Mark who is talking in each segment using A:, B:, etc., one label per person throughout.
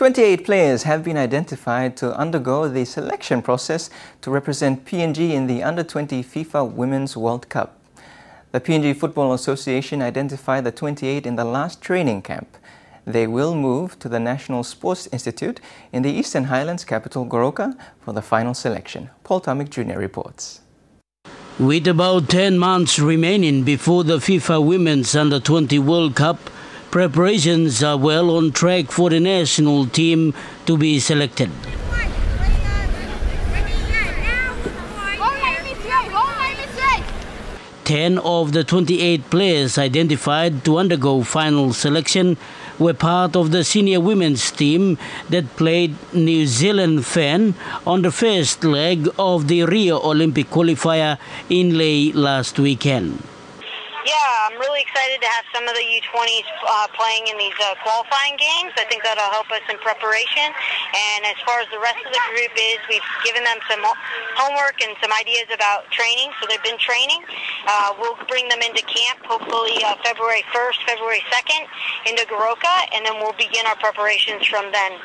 A: 28 players have been identified to undergo the selection process to represent PNG in the Under-20 FIFA Women's World Cup. The PNG Football Association identified the 28 in the last training camp. They will move to the National Sports Institute in the Eastern Highlands capital Goroka for the final selection. Paul Tomic Jr. reports.
B: With about 10 months remaining before the FIFA Women's Under-20 World Cup, Preparations are well on track for the national team to be selected. Ten of the 28 players identified to undergo final selection were part of the senior women's team that played New Zealand Fan on the first leg of the Rio Olympic qualifier in Lae last weekend.
C: Yeah, I'm really excited to have some of the U20s uh, playing in these uh, qualifying games. I think that'll help us in preparation. And as far as the rest of the group is, we've given them some homework and some ideas about training. So they've been training. Uh, we'll bring them into camp hopefully uh, February 1st, February 2nd into Goroka, and then we'll begin our preparations from then.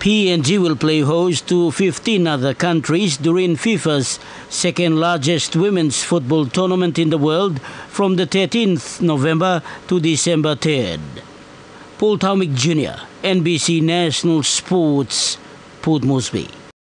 B: PNG will play host to 15 other countries during FIFA's second largest women's football tournament in the world from the 13th November to December 3rd. Paul Taumic Jr., NBC National Sports, Port Moresby.